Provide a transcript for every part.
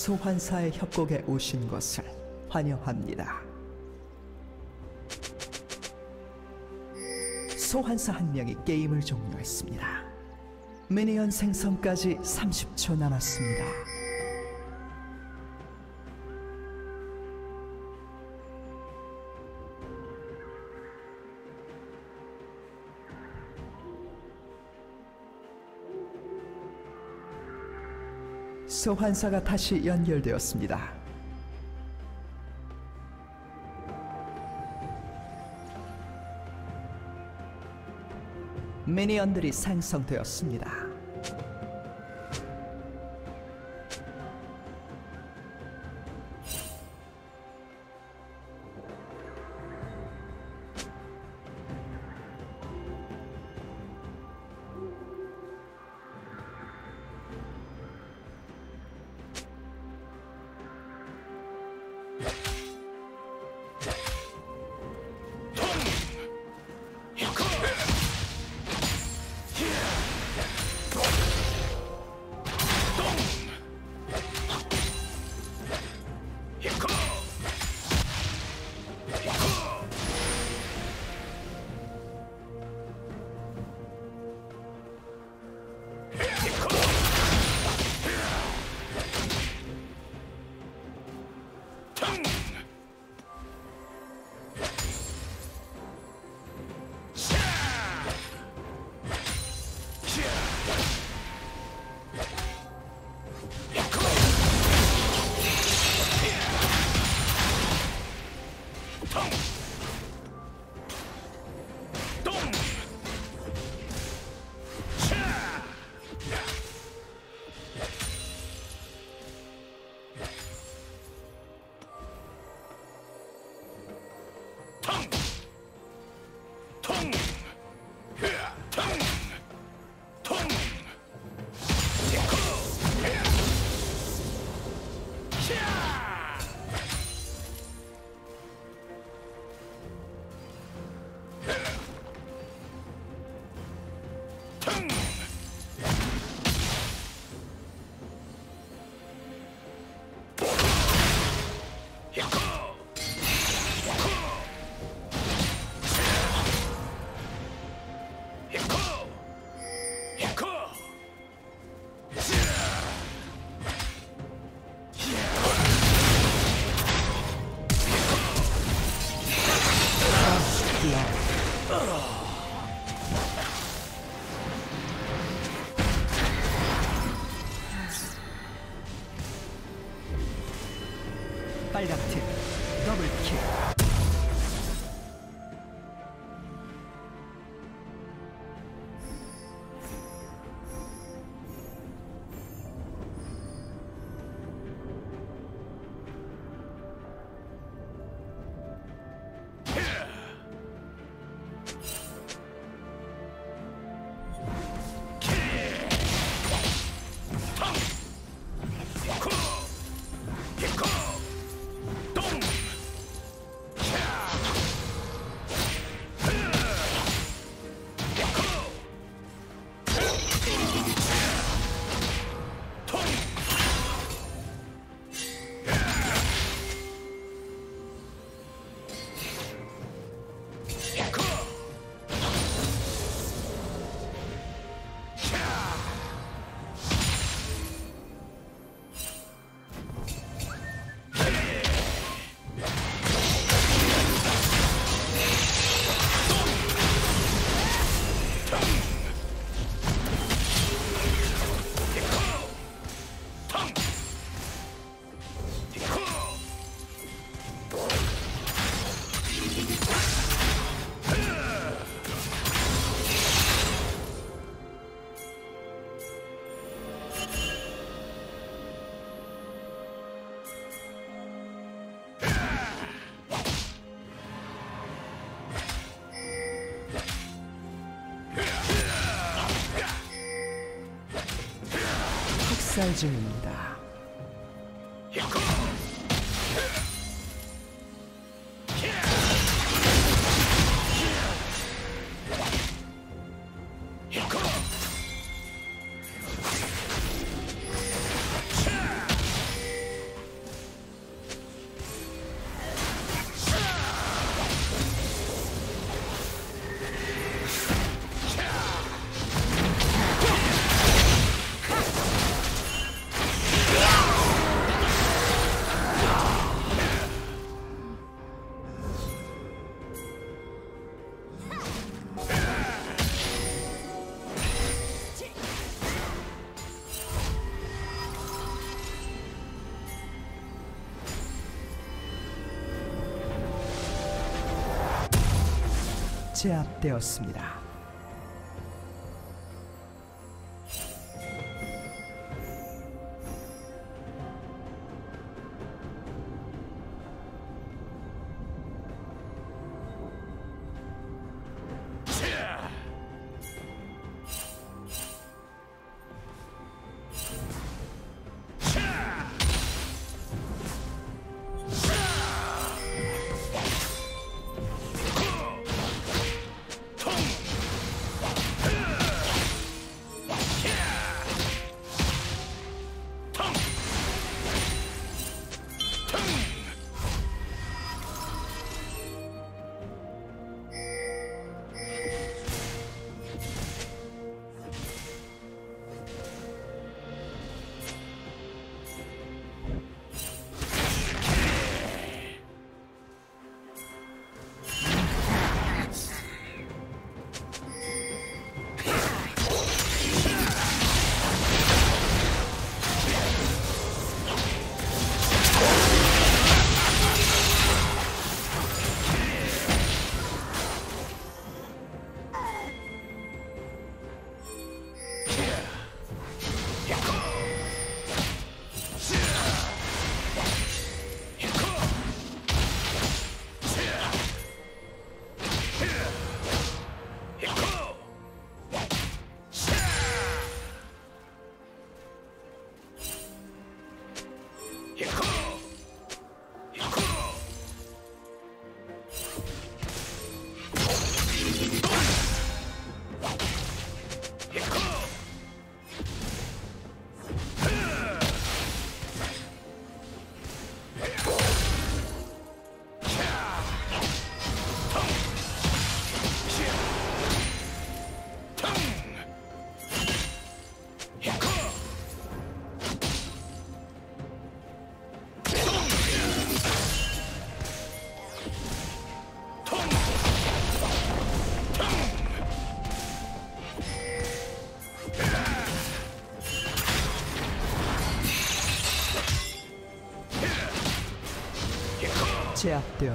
소환사의 협곡에 오신 것을 환영합니다. 소환사 한 명이 게임을 종료했습니다. 미니언 생성까지 30초 남았습니다. 소환사가 다시 연결되었습니다. 미니언들이 생성되었습니다. 학살 중입니다. 제압되었습니다. 제압되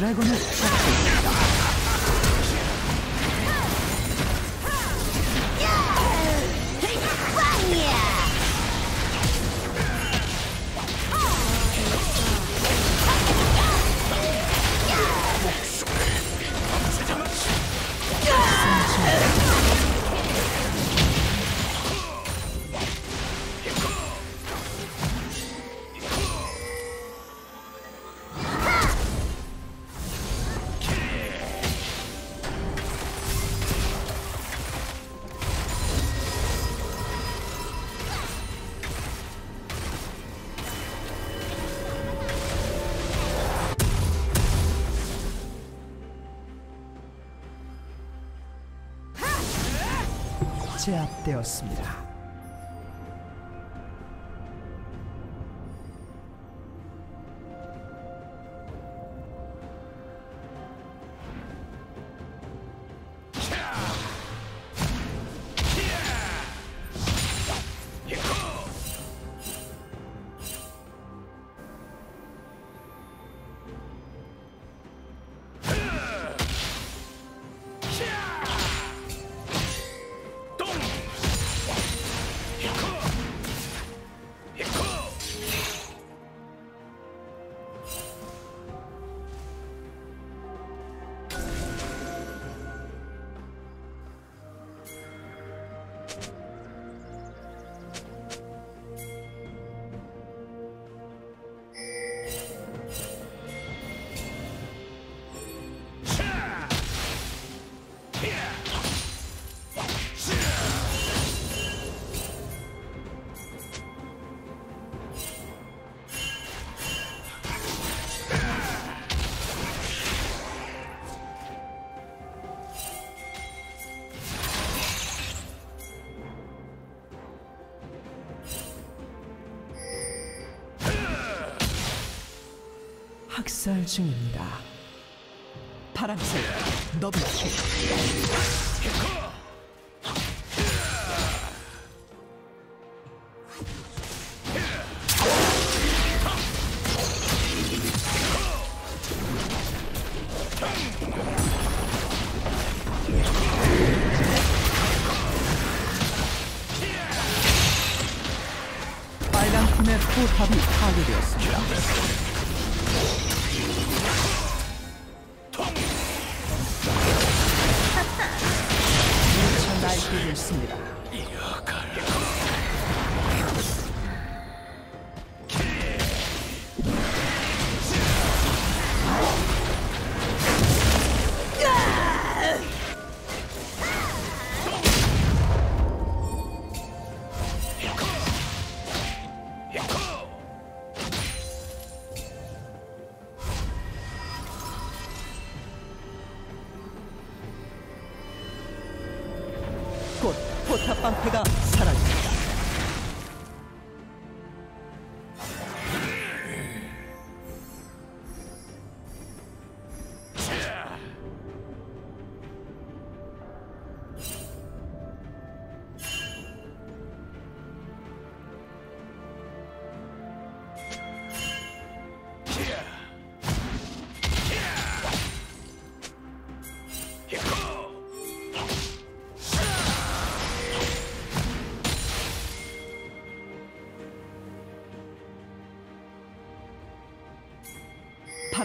빨간 팀이 제압되었습니다. 학살 중입니다. 파란색 더블킬. 있습니다.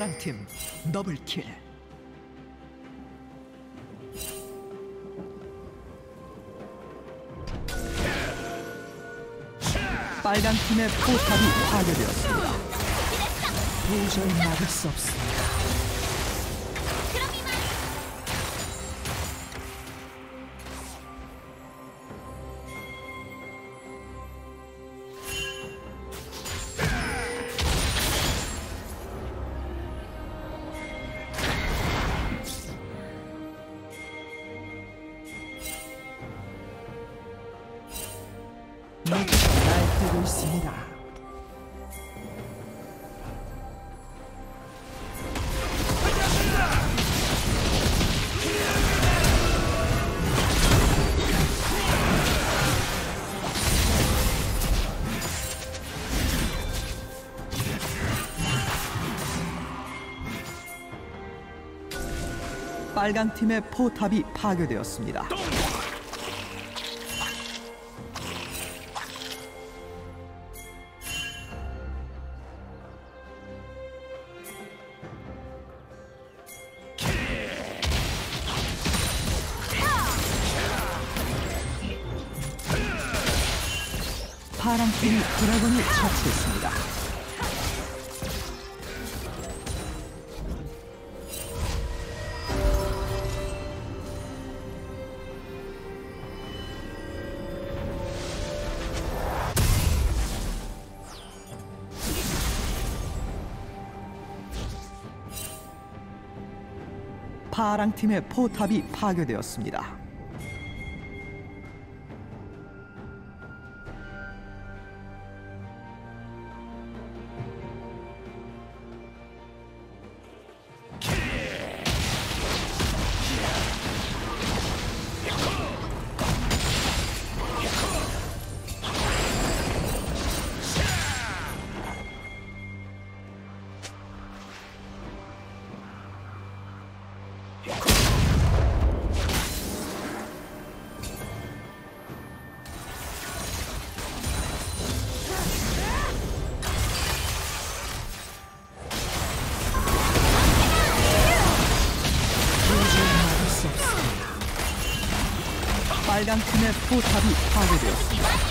파랑팀 더블킬. 빨간 팀의 포탑이 파괴되었습니다. 도저히 막을 수 없습니다. 빨간 팀의 포탑이 파괴되었습니다. 파랑 팀의 포탑이 파괴되었습니다. 빨간 팀의 포탑이 파괴되었습니다.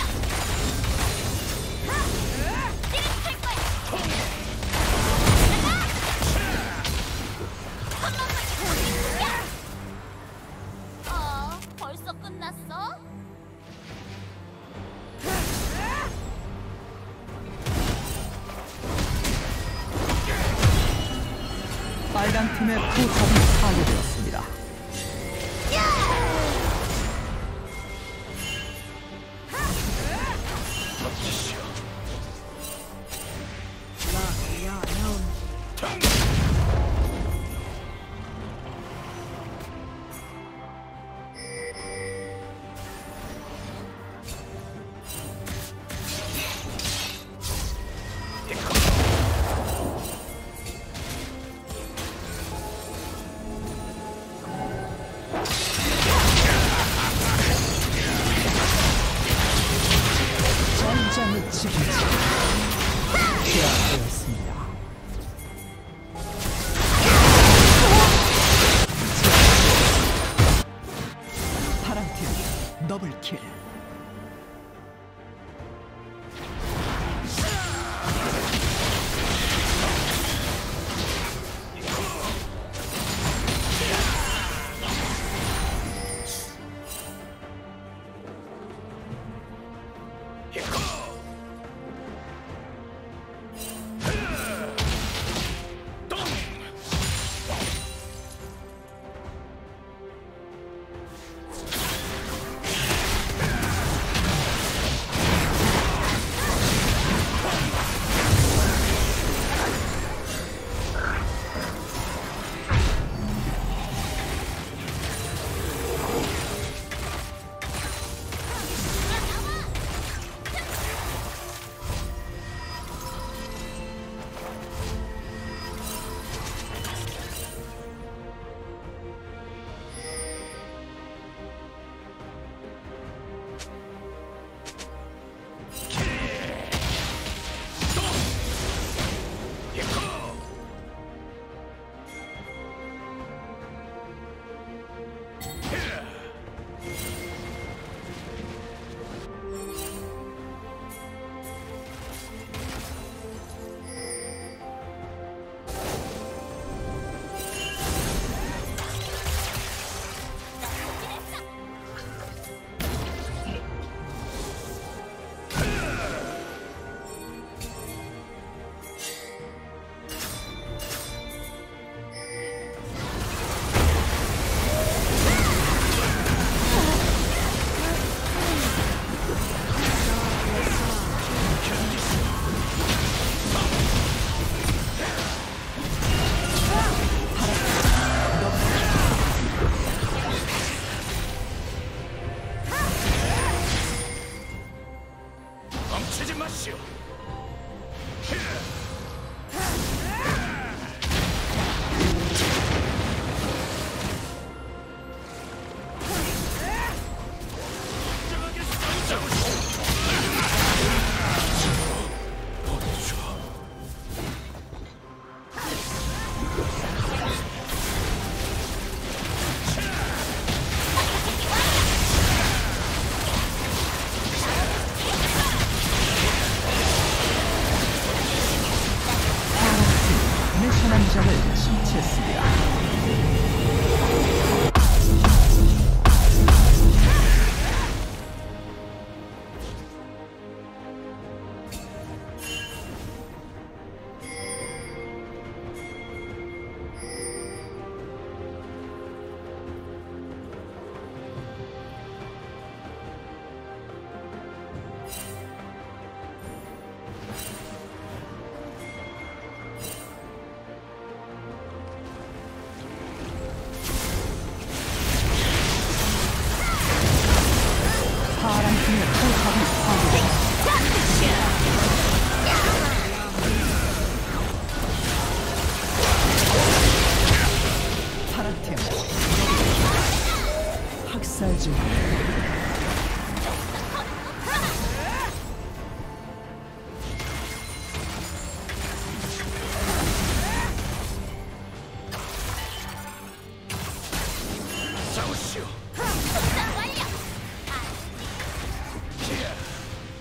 더블킬.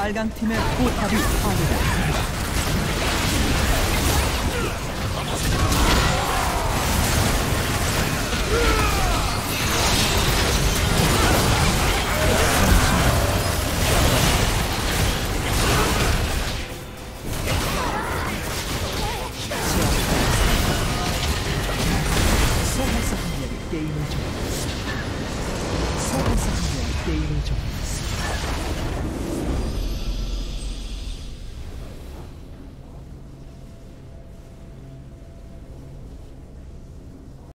빨간 팀의 포탑이 파괴되었습니다.